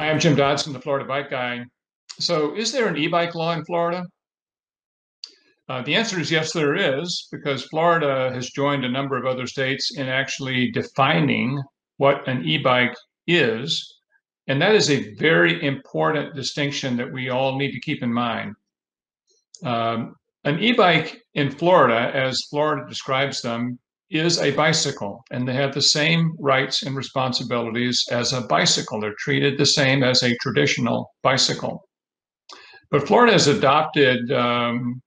Hi, I'm Jim Dodson, the Florida Bike Guy. So, is there an e bike law in Florida? Uh, the answer is yes, there is, because Florida has joined a number of other states in actually defining what an e bike is. And that is a very important distinction that we all need to keep in mind. Um, an e bike in Florida, as Florida describes them, is a bicycle, and they have the same rights and responsibilities as a bicycle. They're treated the same as a traditional bicycle. But Florida has adopted um,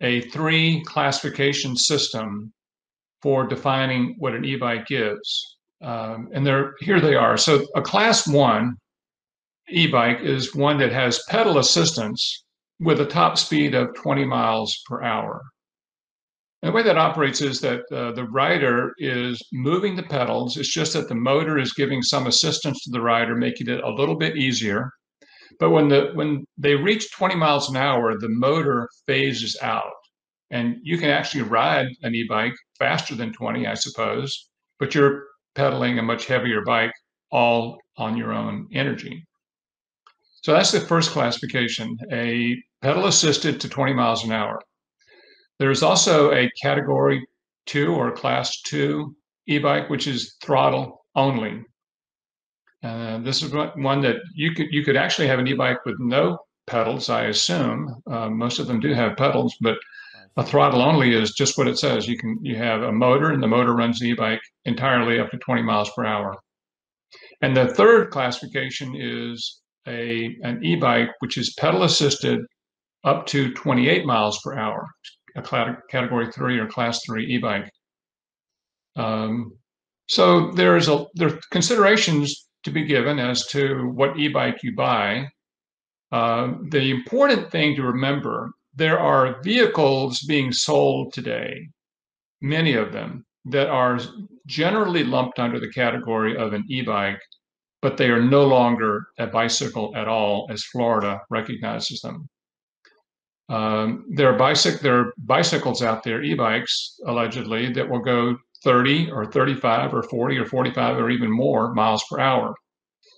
a three classification system for defining what an e-bike is. Um, and they're, here they are. So a class one e-bike is one that has pedal assistance with a top speed of 20 miles per hour. And the way that operates is that uh, the rider is moving the pedals. It's just that the motor is giving some assistance to the rider, making it a little bit easier. But when the when they reach 20 miles an hour, the motor phases out, and you can actually ride an e-bike faster than 20, I suppose, but you're pedaling a much heavier bike all on your own energy. So that's the first classification: a pedal assisted to 20 miles an hour. There's also a category two or class two e-bike, which is throttle only. Uh, this is one that you could you could actually have an e-bike with no pedals. I assume uh, most of them do have pedals, but a throttle only is just what it says. You can you have a motor, and the motor runs the e-bike entirely up to 20 miles per hour. And the third classification is a an e-bike which is pedal assisted up to 28 miles per hour a category three or class three e-bike. Um, so there's a there are considerations to be given as to what e-bike you buy. Uh, the important thing to remember: there are vehicles being sold today, many of them that are generally lumped under the category of an e-bike, but they are no longer a bicycle at all, as Florida recognizes them. Um, there are bicyc- there are bicycles out there, e-bikes allegedly, that will go 30 or 35 or 40 or 45 or even more miles per hour.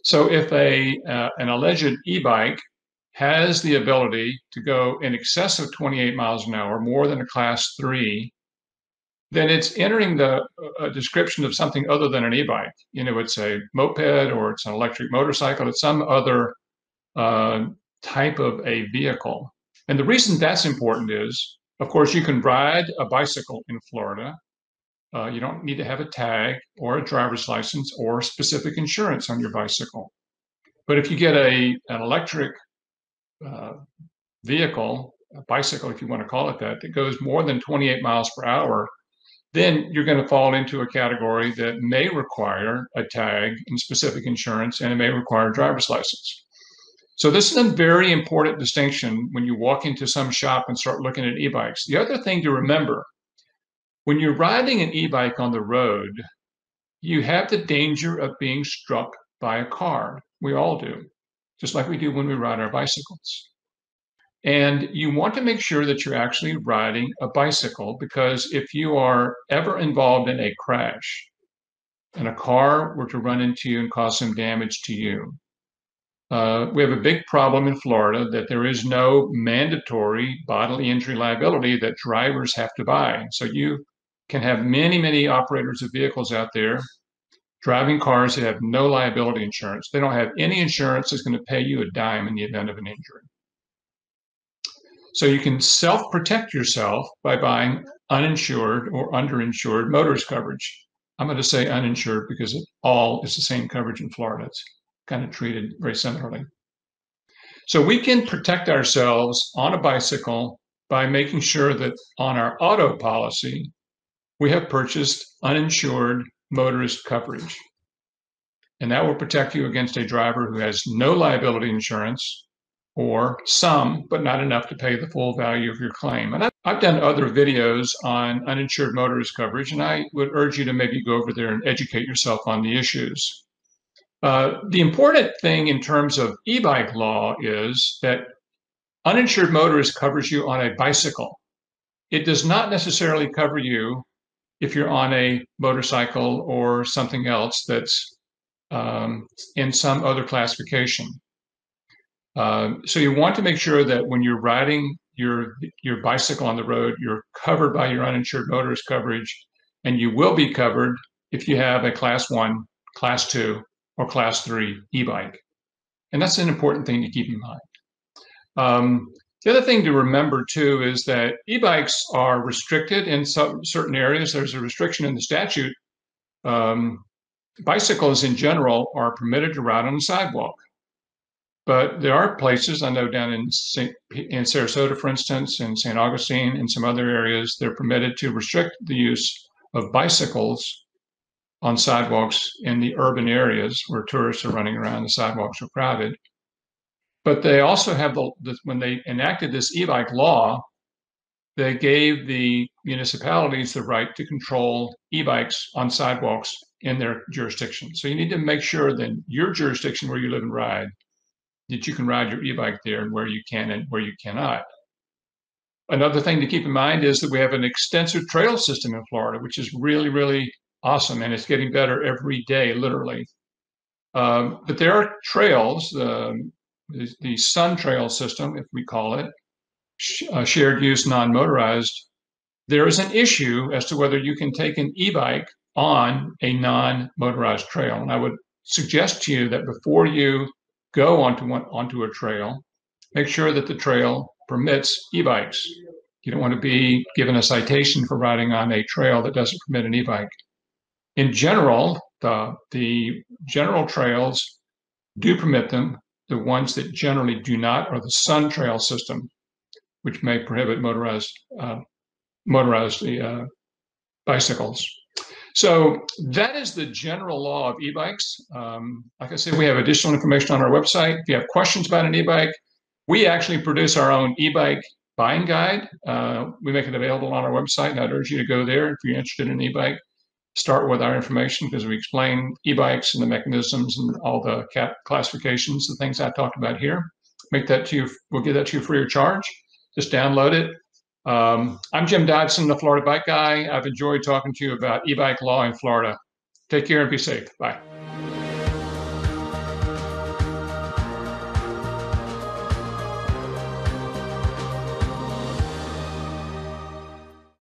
So if a uh, an alleged e-bike has the ability to go in excess of 28 miles an hour, more than a class three, then it's entering the uh, description of something other than an e-bike. You know, it's a moped or it's an electric motorcycle. It's some other uh, type of a vehicle. And the reason that's important is, of course, you can ride a bicycle in Florida. Uh, you don't need to have a tag or a driver's license or specific insurance on your bicycle. But if you get a an electric uh, vehicle, a bicycle, if you want to call it that, that goes more than 28 miles per hour, then you're going to fall into a category that may require a tag and specific insurance, and it may require a driver's license. So this is a very important distinction when you walk into some shop and start looking at e-bikes. The other thing to remember, when you're riding an e-bike on the road, you have the danger of being struck by a car. We all do, just like we do when we ride our bicycles. And you want to make sure that you're actually riding a bicycle because if you are ever involved in a crash and a car were to run into you and cause some damage to you, uh, we have a big problem in Florida that there is no mandatory bodily injury liability that drivers have to buy. So you can have many, many operators of vehicles out there driving cars that have no liability insurance. They don't have any insurance that's going to pay you a dime in the event of an injury. So you can self protect yourself by buying uninsured or underinsured motorist coverage. I'm going to say uninsured because it all is the same coverage in Florida. It's kind of treated very similarly. So we can protect ourselves on a bicycle by making sure that on our auto policy, we have purchased uninsured motorist coverage. And that will protect you against a driver who has no liability insurance or some, but not enough to pay the full value of your claim. And I've done other videos on uninsured motorist coverage, and I would urge you to maybe go over there and educate yourself on the issues. Uh, the important thing in terms of e-bike law is that uninsured motorist covers you on a bicycle. It does not necessarily cover you if you're on a motorcycle or something else that's um, in some other classification. Uh, so you want to make sure that when you're riding your your bicycle on the road, you're covered by your uninsured motorist coverage, and you will be covered if you have a class one, class two, or class three e-bike. And that's an important thing to keep in mind. Um, the other thing to remember too is that e-bikes are restricted in some certain areas. There's a restriction in the statute. Um, bicycles in general are permitted to ride on the sidewalk. But there are places I know down in St. in Sarasota, for instance, in St. Augustine, in some other areas, they're permitted to restrict the use of bicycles on sidewalks in the urban areas where tourists are running around, the sidewalks are crowded. But they also have the, the when they enacted this e-bike law, they gave the municipalities the right to control e-bikes on sidewalks in their jurisdiction. So you need to make sure that your jurisdiction where you live and ride, that you can ride your e-bike there and where you can and where you cannot. Another thing to keep in mind is that we have an extensive trail system in Florida, which is really, really awesome, and it's getting better every day, literally. Um, but there are trails, um, the, the Sun Trail system, if we call it, sh- uh, shared use non motorized. There is an issue as to whether you can take an e bike on a non motorized trail. And I would suggest to you that before you go onto, one, onto a trail, make sure that the trail permits e bikes. You don't want to be given a citation for riding on a trail that doesn't permit an e bike in general, the, the general trails do permit them. The ones that generally do not are the Sun Trail system, which may prohibit motorized uh, motorized uh, bicycles. So that is the general law of e-bikes. Um, like I said, we have additional information on our website. If you have questions about an e-bike, we actually produce our own e-bike buying guide. Uh, we make it available on our website, and I'd urge you to go there if you're interested in an e-bike start with our information because we explain e-bikes and the mechanisms and all the classifications, the things I talked about here. Make that to you. We'll give that to you free of charge. Just download it. Um, I'm Jim Dodson, the Florida Bike Guy. I've enjoyed talking to you about e-bike law in Florida. Take care and be safe. Bye.